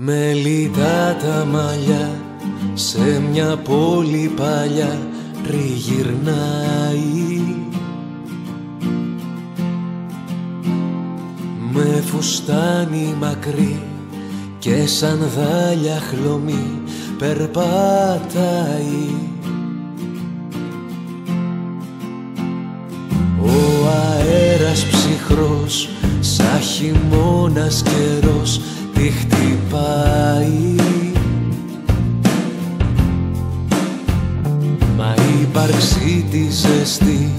Μελιτά τα μαλλιά σε μια πόλη παλιά τριγυρνάει Με φουστάνι μακρύ και σαν δάλια χλωμή περπατάει. Ο αέρας ψυχρός σαν χειμώνας καιρός τη χτυπάει Μα η ύπαρξή της ζεστή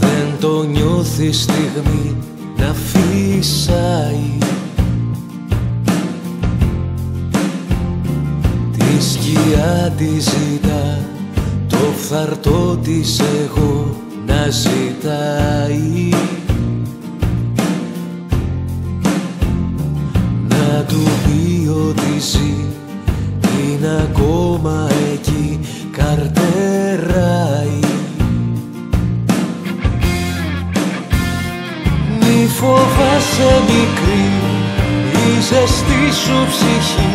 δεν το νιώθει στιγμή να φύσαει. Τη σκιά τη ζητά το φθαρτό της εγώ να ζητάει φοβάσαι μικρή. Η ζεστή σου ψυχή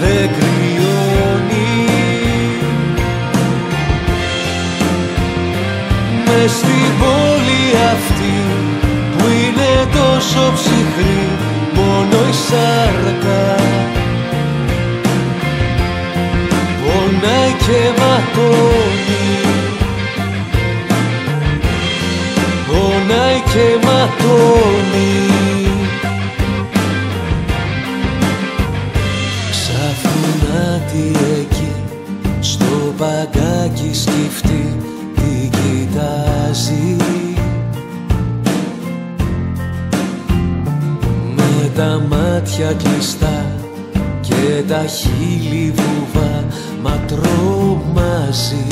δεν κρυώνει. Μες στην πόλη αυτή που είναι τόσο ψυχρή μόνο η σάρκα. Πονάει και ματώνει. Πονάει και ματώνει στο παγκάκι σκυφτή τι κοιτάζει. Με τα μάτια κλειστά και τα χείλη βουβά μα τρομάζει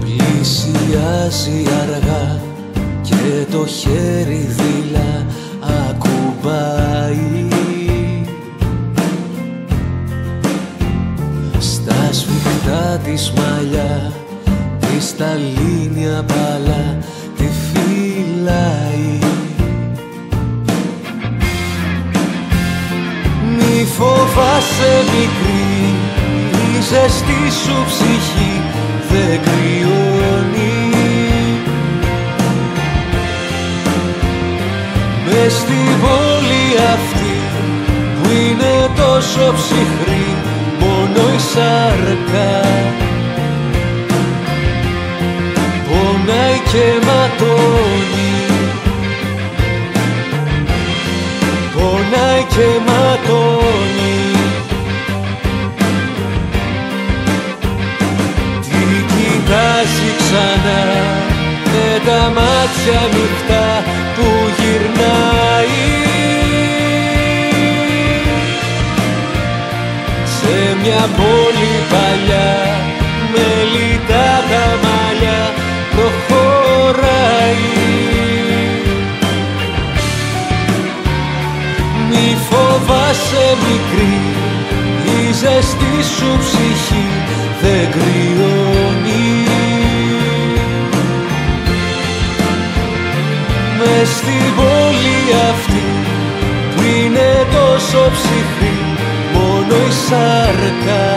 Πλησιάζει αργά και το χέρι δειλά ακουμπάει της μαλλιά της σταλίνια παλά τη φυλάει. Μη φοβάσαι μικρή η ζεστή σου ψυχή δεν κρυώνει. Μες στην πόλη αυτή που είναι τόσο ψυχρή μόνο η σάρκα και ματώνει πονάει και ματώνει Τι κοιτάζει ξανά με τα μάτια νυχτά που γυρνάει. Σε μια πόλη παλιά η ζεστή σου ψυχή δεν κρυώνει. Μες στην πόλη αυτή που είναι τόσο ψυχρή μόνο η σάρκα.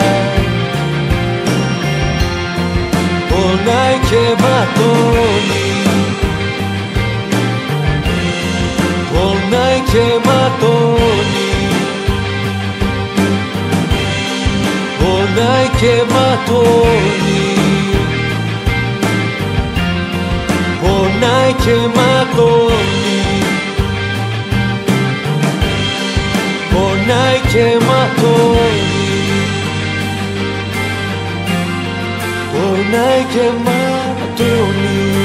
Πονάει και ματώνει. Πονάει και ματώνει και ματώνει. Πονάει και ματώνει. Πονάει και ματώνει. Πονάει και ματώνει